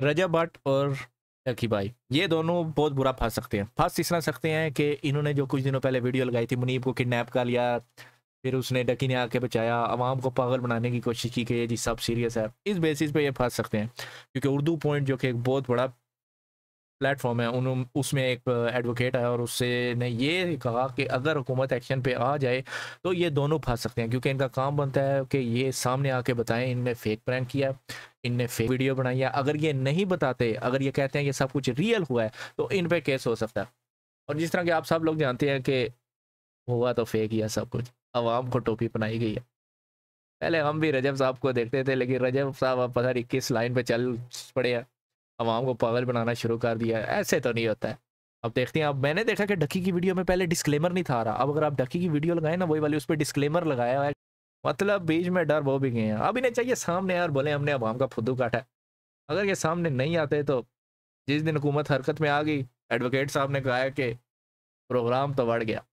रजा भट्ट और लकी भाई। ये दोनों बहुत बुरा फंस सकते हैं। फंस इस सकते हैं कि इन्होंने जो कुछ दिनों पहले वीडियो लगाई थी, मुनीब को किडनैप कर लिया, फिर उसने डकी ने आके बचाया आवाम को पागल बनाने की कोशिश की कि ये जी सब सीरियस है। इस बेसिस पे ये फंस सकते हैं, क्योंकि उर्दू पॉइंट जो कि एक बहुत बड़ा प्लेटफॉर्म है, उन, उसमें एक एडवोकेट है और उससे ने ये कहा कि अगर हुकूमत एक्शन पे आ जाए तो ये दोनों फंस सकते हैं, क्योंकि इनका काम बनता है कि ये सामने आके बताएँ इनने फेक प्रैंक किया इनने फेक वीडियो बनाई है अगर ये नहीं बताते, अगर ये कहते हैं ये सब कुछ रियल हुआ है तो इन पर केस हो सकता है। और जिस तरह के आप सब लोग जानते हैं कि हुआ तो फेक ही है सब कुछ, आवाम को टोपी बनाई गई है। पहले हम भी रजब साहब को देखते थे, लेकिन रजब साहब अब पता नहीं किस लाइन पे चल पड़े हैं। आवाम को पागल बनाना शुरू कर दिया है, ऐसे तो नहीं होता है। अब देखते हैं, अब मैंने देखा कि डकी की वीडियो में पहले डिस्क्लेमर नहीं था आ रहा। अब अगर आप डकी की वीडियो लगाए ना, वही वाली उस पर डिस्क्लेमर लगाया है। मतलब बीच में डर वो भी गए हैं। अब इन्हें चाहिए सामने यार, बोले हमने अवाम का फुद्दू काटा है। अगर ये सामने नहीं आते तो जिस दिन हुकूमत हरकत में आ गई एडवोकेट साहब ने कहा कि प्रोग्राम तो बढ़ गया।